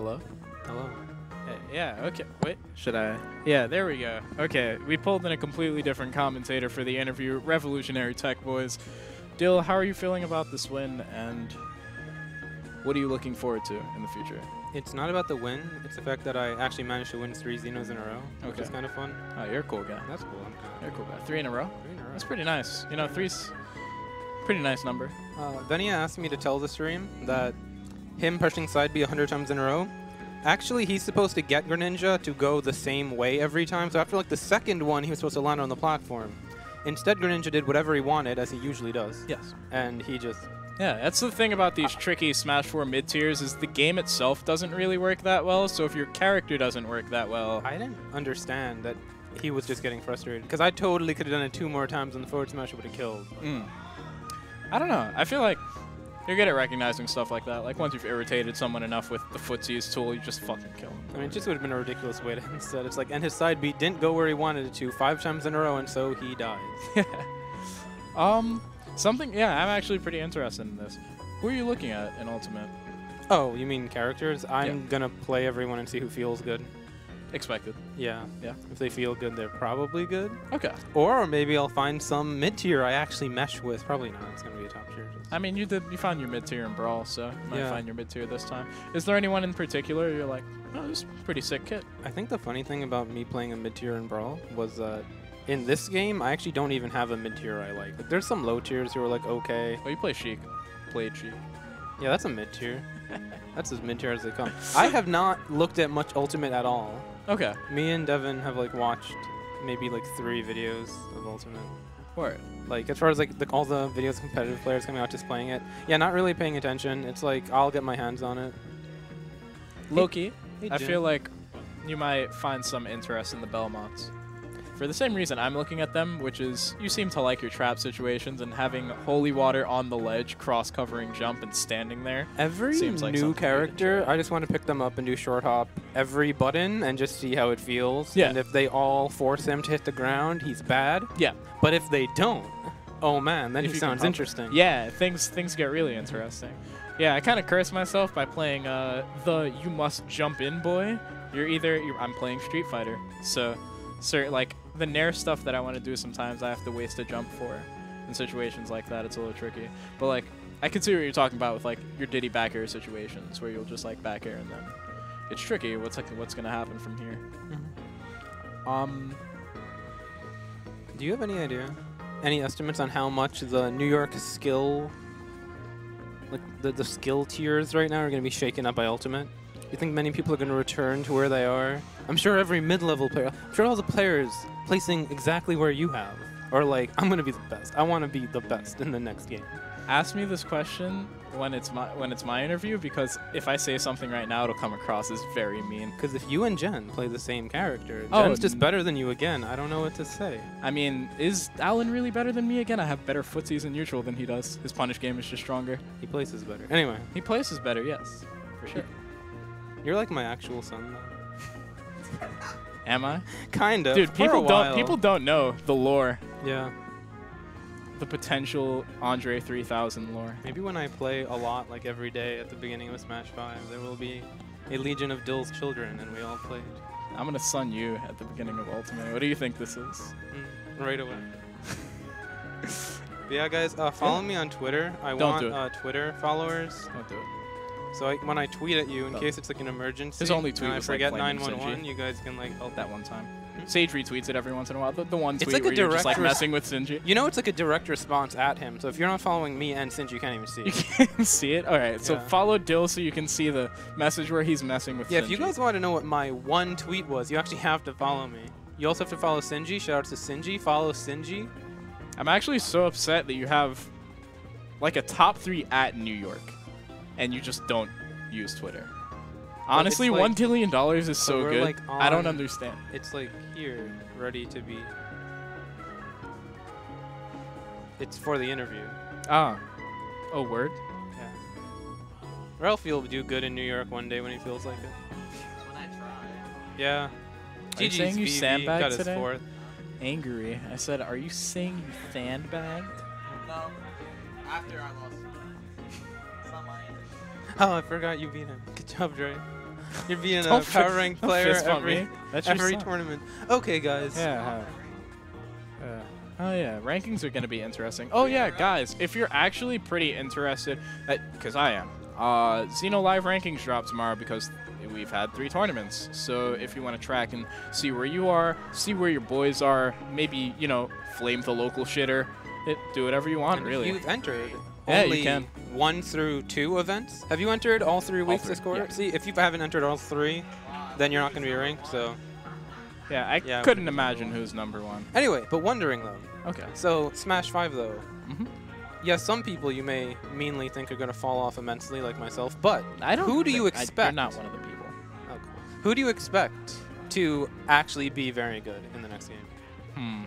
Hello? Hello. Yeah, okay. Wait, should I? Yeah, there we go. Okay, we pulled in a completely different commentator for the interview, Revolutionary Tech Boys. Dill, how are you feeling about this win, and what are you looking forward to in the future? It's not about the win. It's the fact that I actually managed to win three Xenos in a row, which is kind of fun. Oh, you're a cool guy. That's cool. You're a cool guy. Three in a row? Three in a row. That's pretty nice. You know, three's pretty nice number. Uh, Venia asked me to tell the stream that him pushing side B 100 times in a row, actually he's supposed to get Greninja to go the same way every time. So after like the second one, he was supposed to land on the platform. Instead, Greninja did whatever he wanted, as he usually does. Yes. And he just... Yeah, that's the thing about these tricky Smash 4 mid tiers is the game itself doesn't really work that well. So if your character doesn't work that well, I didn't understand that he was just getting frustrated. Because I totally could have done it two more times and the forward smash would have killed. Mm. I don't know. I feel like you're good at recognizing stuff like that. Like once you've irritated someone enough with the footsies tool, you just fucking kill them. I mean, it just would have been a ridiculous way to instead. It's like, and his side B didn't go where he wanted it to five times in a row, and so he dies. um, something. Yeah, I'm actually pretty interested in this. Who are you looking at in Ultimate? Oh, you mean characters? I'm gonna play everyone and see who feels good. Expected. Yeah. Yeah. If they feel good, they're probably good. Okay. Or maybe I'll find some mid tier I actually mesh with. Probably not. It's gonna be a top tier. I mean, you did. You found your mid tier in Brawl, so you might Yeah. find your mid tier this time. Is there anyone in particular you're like, oh, this is a pretty sick kit? I think the funny thing about me playing a mid tier in Brawl was that in this game, I actually don't even have a mid tier I like. Like, There's some low tiers who are like okay. Oh, you play Sheik. Played Sheik. Yeah, that's a mid tier. that's as mid tier as they come. I have not looked at much Ultimate at all. Okay. Me and Devin have like watched maybe like three videos of Ultimate. Word. Like as far as like the, all the videos of competitive players coming out just playing it, yeah, not really paying attention. It's like I'll get my hands on it. Loki. Hey, I Jim. feel like you might find some interest in the Belmonts. For the same reason I'm looking at them, which is you seem to like your trap situations and having holy water on the ledge, cross covering jump, and standing there. every seems like new character. I just want to pick them up and do short hop every button and just see how it feels. Yeah. And if they all force him to hit the ground, he's bad. Yeah. But if they don't, oh man, then If he sounds interesting. Yeah, things things get really interesting. Yeah, I kind of cursed myself by playing uh, the "You Must Jump In" boy. You're either you're, I'm playing Street Fighter, so, sir, like the Nair stuff that I want to do sometimes I have to waste a jump for. In situations like that, it's a little tricky. But like, I can see what you're talking about with like your Diddy back air situations where you'll just like back air and then it's tricky. What's like what's gonna happen from here? Mhm. Um, Do you have any idea? Any estimates on how much the New York skill, like the, the skill tiers right now, are going to be shaken up by Ultimate? You think many people are going to return to where they are? I'm sure every mid-level player, I'm sure all the players placing exactly where you have, are like, I'm going to be the best. I want to be the best in the next game. ask me this question when it's my when it's my interview because if I say something right now, it'll come across as very mean. Because if you and Jen play the same character, Oh, Jen's just better than you again. I don't know what to say. I mean, is Alan really better than me again? I have better footsies in neutral than he does. His punish game is just stronger. He places better. Anyway, He places better, yes, for sure. You're like my actual son, though. Am I? kind of. Dude, people don't people don't know the lore, Yeah. the potential Andre 3000 lore. Maybe when I play a lot, like every day at the beginning of Smash 5, there will be a legion of Dill's children, and we all played. I'm gonna sun you at the beginning of Ultimate. What do you think this is? Mm, right away. Yeah, guys, uh, follow me on Twitter. I Don't want do uh, Twitter followers. Don't do it. So I, when I tweet at you, in Don't. case it's like an emergency, His only tweet and I was, like, forget flaming 911, you guys can like help. That one time. Hmm? Sage retweets it every once in a while. The, the one It's tweet like a where you're just like res- messing with Sinji. You know, it's like a direct response at him. So if you're not following me and Sinji, you can't even see. it. You it. can see it. All right, so Yeah. follow Dill so you can see the message where he's messing with. Yeah, if you guys want to know what my one tweet was, you actually have to follow me. You also have to follow Sinji. Shout out to Sinji. Follow Sinji. I'm actually so upset that you have like a top three at New York, and you just don't use Twitter. Honestly, it's like- one billion dollars is so so good. like, I don't understand. It's like here, ready to be. It's for the interview. Ah, oh word. Yeah. Ralphie will do good in New York one day when he feels like it. When I try. Yeah. Are you saying you VV sandbagged got his today? fourth. Angry. I said, are you saying you sandbagged? No. After I lost. Oh, I forgot you beat him. Good job, Dre. You're being a power rank player every. That's every son. tournament. Okay, guys. Yeah. how- Uh, oh yeah, rankings are gonna be interesting. Oh yeah, guys, if you're actually pretty interested, because I am, uh, Xeno Live rankings drop tomorrow because we've had three tournaments. So if you want to track and see where you are, see where your boys are, maybe you know, flame the local shitter, it, do whatever you want, And really. You've entered Yeah, you can. One through two events. Have you entered all three weeks three, this quarter? yeah. See, if you haven't entered all three, then you're not going to be ranked. So yeah, I Yeah. couldn't imagine who's number one. anyway, but wondering though. Okay. So Smash Five though. hmm Yes, some people you may meanly think are going to fall off immensely, like myself. But I don't. Who do you think- I- you're expect? not one of the people. oh, cool. who do you expect to actually be very good in the next game? Hmm.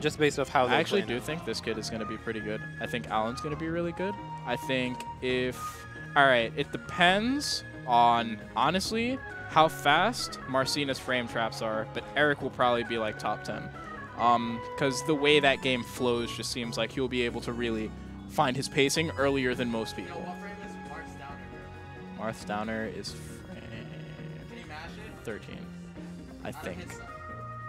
Just based off how they I actually play do now. think this kid is going to be pretty good. I think Alan's going to be really good. I think if. Alright, it depends on, honestly, how fast Marcina's frame traps are, but Eric will probably be like top 10. Um, because the way that game flows just seems like he'll be able to really find his pacing earlier than most people. what frame is Marth's Downer? Marth Downer is frame Can you mash it? 13, I think.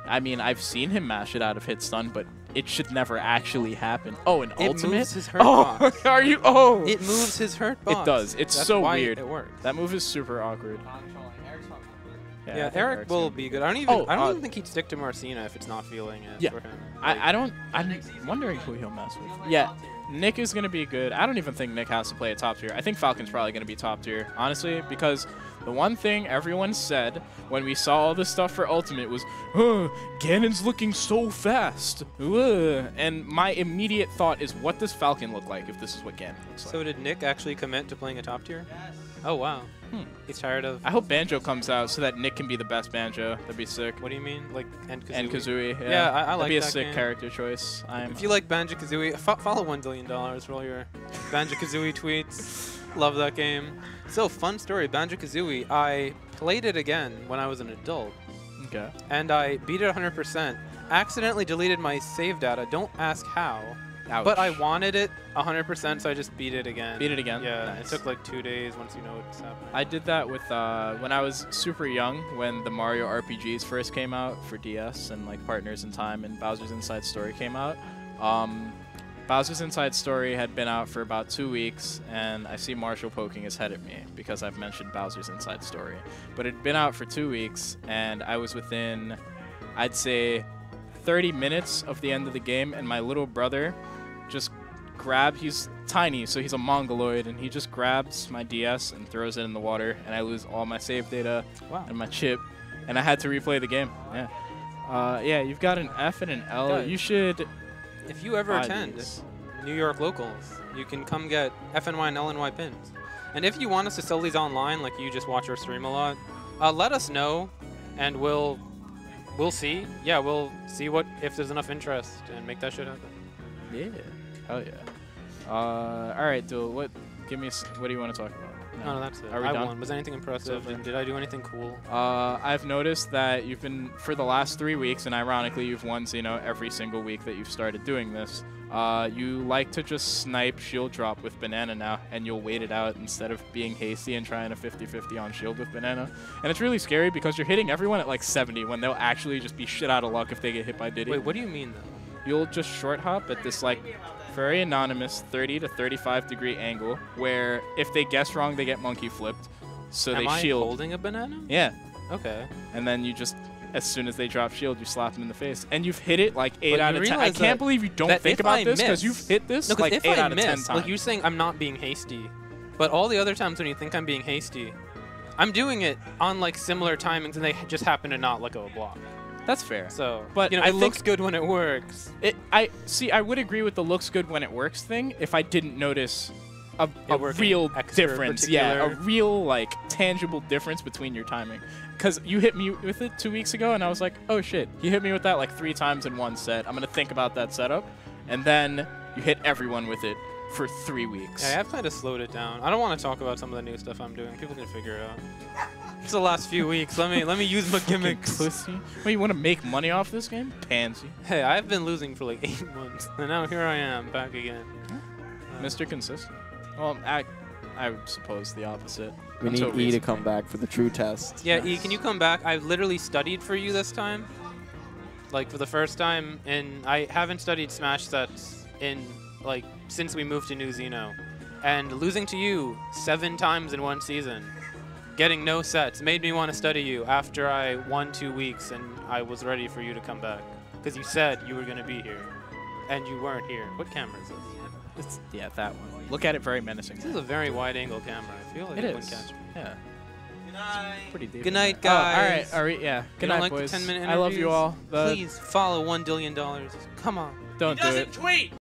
Hits? I mean, I've seen him mash it out of hit stun, but it should never actually happen. Oh, an It ultimate? moves his hurt oh, box. are you? Oh, It moves his hurt box. It does. It's That's so why weird. It works. that move is super awkward. Not controlling. Eric's not Yeah, Eric will be good. I don't even. Oh, I don't uh, even think he'd stick to Marcina if it's not feeling it Yeah. for him. I, I don't. I'm wondering who he'll mess with. Yeah. Nick is gonna be good. I don't even think Nick has to play a top tier. I think Falcon's probably gonna be top tier, honestly, because the one thing everyone said when we saw all this stuff for Ultimate was, "Oh, Ganon's looking so fast." Ugh. And my immediate thought is, what does Falcon look like if this is what Ganon looks like? So did Nick actually commit to playing a top tier? Yes. Oh wow. Hmm. He's tired of. I hope Banjo comes out so that Nick can be the best Banjo. That'd be sick. What do you mean? Like and Kazooie? And Kazooie. Yeah, Yeah, I- I That'd like be a that sick game. character choice. I'm. If you like Banjo Kazooie, fo- follow one billion dollars for all your Banjo Kazooie tweets. Love that game. So fun story, Banjo Kazooie. I played it again when I was an adult, okay. and I beat it 100%. Accidentally deleted my save data. Don't ask how. But I wanted it 100%, so I just beat it again. Beat it again? Yeah, Nice. it took like two days once you know what's happening. I did that with uh, when I was super young, when the Mario RPGs first came out for DS and like Partners in Time and Bowser's Inside Story came out. Um, Bowser's Inside Story had been out for about two weeks, and I see Marshall poking his head at me because I've mentioned Bowser's Inside Story. But it had been out for two weeks, and I was within, I'd say, 30 minutes of the end of the game, and my little brother just grabbed. He's tiny, so he's a mongoloid, and he just grabs my DS and throws it in the water, and I lose all my save data Wow. and my chip, and I had to replay the game. Yeah. Uh, yeah, you've got an F and an L. Guys, You should If you ever attend. New York locals, you can come get FNY and LNY pins. And if you want us to sell these online, like you just watch our stream a lot, uh, let us know, and we'll we'll see. Yeah, we'll see what if there's enough interest and make that shit happen. Yeah. Hell yeah. Uh, all right, Dill. What? Give me. What do you want to talk about? No, no, that's it. Are we I done? won. Was anything impressive? Did, did I do anything cool? Uh, I've noticed that you've been for the last three weeks, and ironically, you've won Xeno every single week that you've started doing this. Uh, you like to just snipe shield drop with banana now, and you'll wait it out instead of being hasty and trying a 50-50 on shield with banana. And it's really scary because you're hitting everyone at like 70 when they'll actually just be shit out of luck if they get hit by Diddy. Wait, what do you mean though? You'll just short hop at this like very anonymous 30 to 35 degree angle where if they guess wrong, they get monkey flipped. So Am they I shield. holding a banana? Yeah, Okay. and then you just as soon as they drop shield, you slap them in the face, and you've hit it like eight But out of ten. I realize can't believe you don't think about I this because miss- you've hit this No, like if eight I out of ten miss, times. like you're saying, I'm not being hasty, but all the other times when you think I'm being hasty, I'm doing it on like similar timings, and they just happen to not let go of block. That's fair. So, But you know, I it looks good when it works. It, I see. I would agree with the looks good when it works thing if I didn't notice a, a real difference. Yeah, a real like tangible difference between your timing. Because you hit me with it two weeks ago, and I was like, oh shit, you hit me with that like three times in one set. I'm gonna think about that setup, and then you hit everyone with it for three weeks. Yeah, I've kind of slowed it down. I don't want to talk about some of the new stuff I'm doing. People can figure it out. It's the last few weeks. Let me let me use my gimmicks. pussy. Well, you want to make money off this game? Pansy. Hey, I've been losing for like eight months, and now here I am back again. Uh, Mr. Consistent. Well, I, I suppose the opposite. We need E to come back for the true test. Yeah, E, can you come back? I've literally studied for you this time. Like for the first time, and I haven't studied Smash sets in like since we moved to New Xeno. And losing to you seven times in one season, getting no sets, made me want to study you after I won two weeks and I was ready for you to come back. Because you said you were going to be here, and you weren't here. What camera is this? It's, yeah, that one. Look at it very menacing. This is a very wide angle camera. I feel like It it wouldn't catch me. Yeah. Good night. Pretty deep. Good night, there. Oh, all right. guys. All right. Yeah. Good You night, like the boys. 10 minute I love you all. The- Please follow $1 billion. Come on. Don't he do doesn't it. tweet.